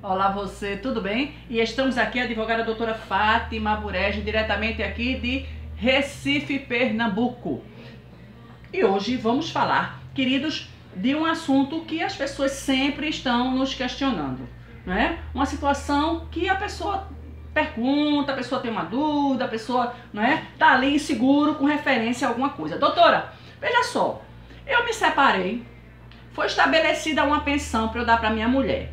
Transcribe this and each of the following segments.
Olá você, tudo bem? E estamos aqui, a advogada doutora Fátima Burege, diretamente aqui de Recife, Pernambuco. E hoje vamos falar, queridos, de um assunto que as pessoas sempre estão nos questionando, né? Uma situação que a pessoa pergunta, a pessoa tem uma dúvida, a pessoa, não é, tá ali inseguro com referência a alguma coisa. Doutora, veja só, eu me separei, foi estabelecida uma pensão para eu dar para minha mulher.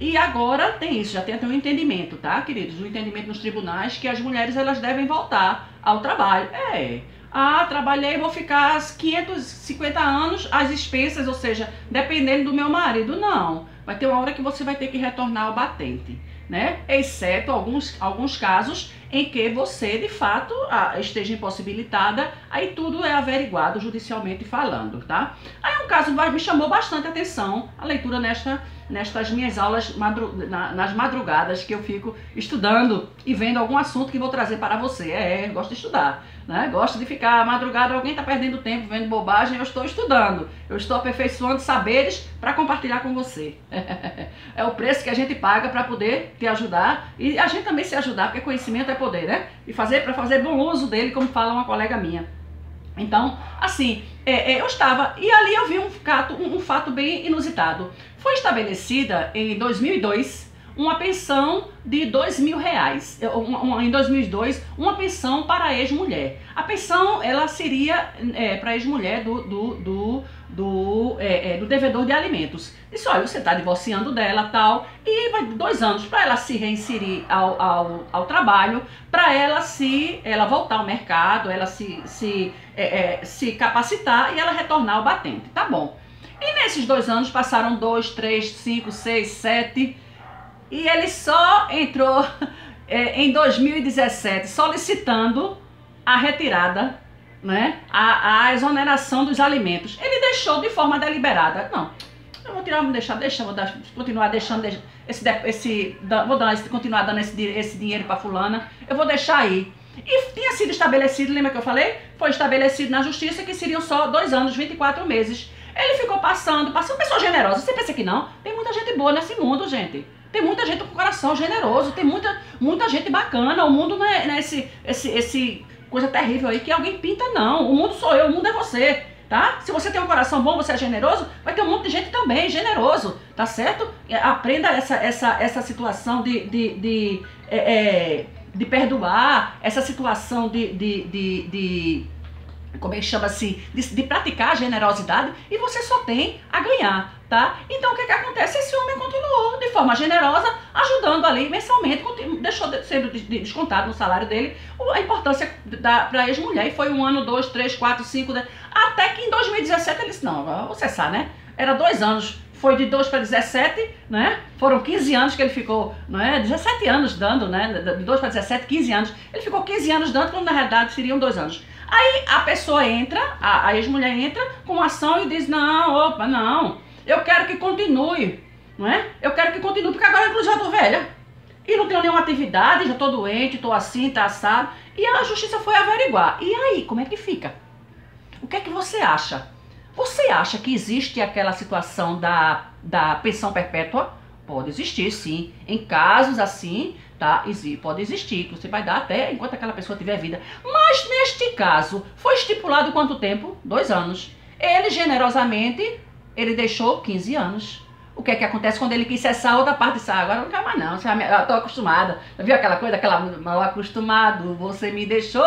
E agora tem isso, já tem até um entendimento, tá, queridos? Um entendimento nos tribunais que as mulheres elas devem voltar ao trabalho. É. Ah, trabalhei, vou ficar 550 anos às expensas, ou seja, dependendo do meu marido. Não. Vai ter uma hora que você vai ter que retornar ao batente, né? Exceto alguns, alguns casos em que você, de fato, esteja impossibilitada, aí tudo é averiguado judicialmente falando, tá? Aí um caso me chamou bastante atenção a leitura nesta, nestas minhas aulas madru, na, nas madrugadas que eu fico estudando e vendo algum assunto que vou trazer para você. É, gosto de estudar, né? Gosto de ficar madrugada, alguém está perdendo tempo vendo bobagem, eu estou estudando. Eu estou aperfeiçoando saberes para compartilhar com você. é o preço que a gente paga para poder te ajudar e a gente também se ajudar, porque conhecimento é poder, né? E fazer para fazer bom uso dele, como fala uma colega minha. Então, assim, é, é, eu estava e ali eu vi um um, um fato bem inusitado. Foi estabelecida em 2002 uma pensão de dois mil reais, em 2002, uma pensão para ex-mulher. A pensão, ela seria é, para ex-mulher do, do, do, do, é, é, do devedor de alimentos. Disse, olha, você está divorciando dela tal, e vai dois anos para ela se reinserir ao, ao, ao trabalho, para ela se ela voltar ao mercado, ela se, se, é, é, se capacitar e ela retornar ao batente. Tá bom. E nesses dois anos passaram dois, três, cinco, seis, sete e ele só entrou é, em 2017 solicitando a retirada, né, a, a exoneração dos alimentos. Ele deixou de forma deliberada. Não, eu vou tirar, vou deixar, deixa, vou dar, continuar deixando esse, esse, vou dar, continuar dando esse, esse dinheiro para fulana. Eu vou deixar aí. E tinha sido estabelecido, lembra que eu falei? Foi estabelecido na justiça que seriam só dois anos, 24 meses. Ele ficou passando, passando, pessoa generosa. Você pensa que não? Tem muita gente boa nesse mundo, gente. Tem muita gente com coração generoso, tem muita, muita gente bacana. O mundo não é, não é esse, esse, esse coisa terrível aí que alguém pinta, não. O mundo sou eu, o mundo é você. Tá? Se você tem um coração bom, você é generoso, vai ter um monte de gente também generoso, tá certo? Aprenda essa, essa, essa situação de, de, de, é, é, de perdoar, essa situação de, de, de, de como é que chama assim, de, de, praticar a generosidade e você só tem a ganhar, tá? Então o que que acontece? Esse homem continuou de forma generosa, ajudando ali mensalmente, deixou de, sendo descontado no salário dele a importância da para ex-mulher e foi um ano, dois, três, quatro, cinco, até que em 2017 ele disse, não, vou cessar, né? Era dois anos, foi de 2 para 17, né? Foram 15 anos que ele ficou, não é? 17 anos dando, né? De 2 para 17, 15 anos. Ele ficou 15 anos dando, quando na realidade seriam dois anos. Aí a pessoa entra, a, a ex-mulher entra com ação e diz: Não, opa, não, eu quero que continue, não é? Eu quero que continue, porque agora eu já tô velha. E não tenho nenhuma atividade, já tô doente, tô assim, tá assado. E a justiça foi averiguar. E aí, como é que fica? O que é que você acha? Você acha que existe aquela situação da, da pensão perpétua? Pode existir, sim. Em casos assim, tá? Pode existir, que você vai dar até enquanto aquela pessoa tiver vida. Mas neste caso, foi estipulado quanto tempo? Dois anos. Ele generosamente, ele deixou 15 anos. O que é que acontece quando ele quis cessar outra parte disse, ah, agora não quer mais não, eu tô acostumada. Viu aquela coisa, aquela mal acostumado, você me deixou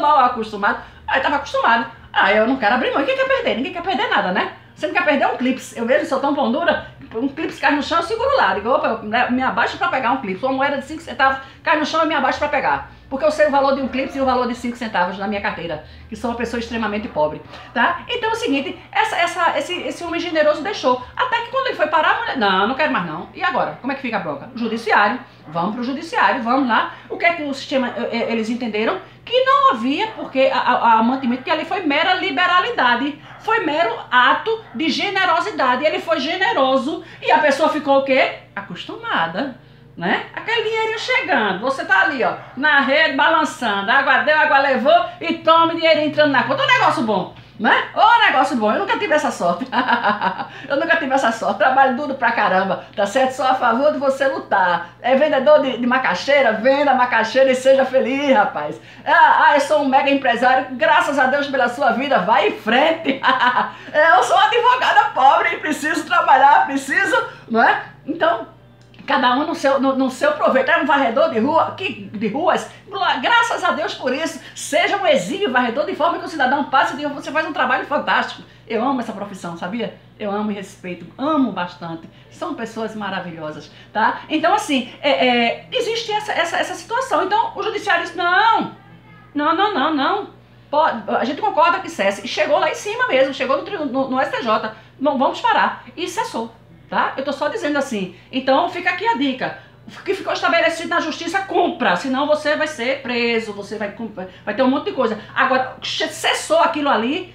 mal acostumado. Aí tava acostumado. Ah, eu não quero abrir mão. Quem quer perder? Ninguém quer perder nada, né? Você não quer perder um clipe. Eu vejo, sou tão pão dura, um clipe cai no chão, eu seguro lá. Digo, opa, eu me abaixo pra pegar um clipe. Uma moeda de 5 centavos cai no chão, eu me abaixo pra pegar. Porque eu sei o valor de um clipe e o valor de 5 centavos na minha carteira, que sou uma pessoa extremamente pobre, tá? Então é o seguinte, essa, essa, esse, esse homem generoso deixou. Até que quando ele foi parar, a mulher, não, não quero mais não. E agora? Como é que fica a bronca? Judiciário. Vamos pro judiciário, vamos lá. O que é que o sistema, eh, eh, eles entenderam? Que não havia, porque a, a, a mantimento que ali foi mera liberalidade foi mero ato de generosidade. Ele foi generoso e a pessoa ficou o quê? Acostumada. Né? Aquele dinheirinho chegando, você tá ali, ó, na rede balançando, água deu, água levou e tome dinheiro entrando na conta. Um negócio bom. Né? Ô, negócio bom, eu nunca tive essa sorte. eu nunca tive essa sorte. Trabalho duro pra caramba, tá certo? Sou a favor de você lutar. É vendedor de, de macaxeira? Venda macaxeira e seja feliz, rapaz. Ah, ah, eu sou um mega empresário. Graças a Deus pela sua vida, vai em frente. eu sou uma advogada pobre e preciso trabalhar, preciso, não é? Então, cada um no seu, no, no, seu proveito. É um varredor de, rua, que, de ruas. Graças a Deus por isso. Seja um exímio varredor de forma que o cidadão passe e você faz um trabalho fantástico. Eu amo essa profissão, sabia? Eu amo e respeito, amo bastante. São pessoas maravilhosas, tá? Então, assim, é, é, existe essa, essa, essa situação. Então, o judiciário diz, não, não, não, não, não. Pode, a gente concorda que cesse. E chegou lá em cima mesmo, chegou no, no, no STJ. Não, vamos parar. E cessou tá? Eu tô só dizendo assim. Então fica aqui a dica. O que ficou estabelecido na justiça, cumpra. Senão você vai ser preso, você vai, vai ter um monte de coisa. Agora, cessou aquilo ali,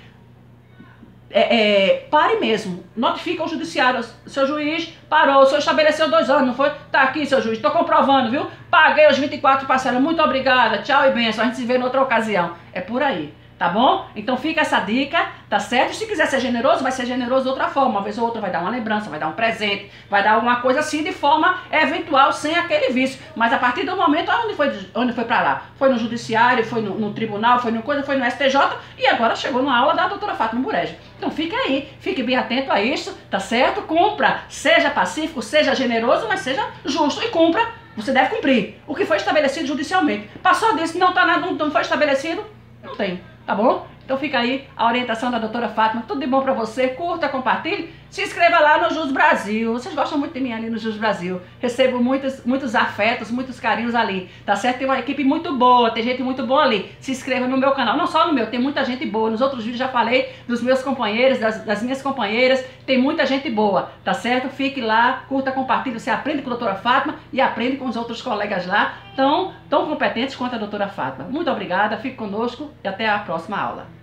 é, é, pare mesmo. Notifica o judiciário. Seu juiz parou, o senhor estabeleceu dois anos, não foi? Tá aqui, seu juiz, tô comprovando, viu? Paguei os 24 parcelas, muito obrigada, tchau e benção. A gente se vê em outra ocasião. É por aí tá bom? Então fica essa dica, tá certo? Se quiser ser generoso, vai ser generoso de outra forma. Uma vez ou outra vai dar uma lembrança, vai dar um presente, vai dar alguma coisa assim de forma eventual, sem aquele vício. Mas a partir do momento, onde foi, onde foi pra lá? Foi no judiciário, foi no, no tribunal, foi no coisa, foi no STJ e agora chegou na aula da doutora Fátima Bureja. Então fique aí, fique bem atento a isso, tá certo? Cumpra, seja pacífico, seja generoso, mas seja justo e cumpra. Você deve cumprir o que foi estabelecido judicialmente. Passou disso, não, tá, não, não foi estabelecido, não tem tá bom? Então fica aí a orientação da doutora Fátima. Tudo de bom para você. Curta, compartilhe. Se inscreva lá no Jus Brasil. Vocês gostam muito de mim ali no Jus Brasil. Recebo muitos, muitos afetos, muitos carinhos ali. Tá certo? Tem uma equipe muito boa, tem gente muito boa ali. Se inscreva no meu canal. Não só no meu, tem muita gente boa. Nos outros vídeos já falei dos meus companheiros, das, das minhas companheiras. Tem muita gente boa, tá certo? Fique lá, curta, compartilhe. Você aprende com a doutora Fátima e aprende com os outros colegas lá, tão, tão competentes quanto a doutora Fátima. Muito obrigada, fique conosco e até a próxima aula.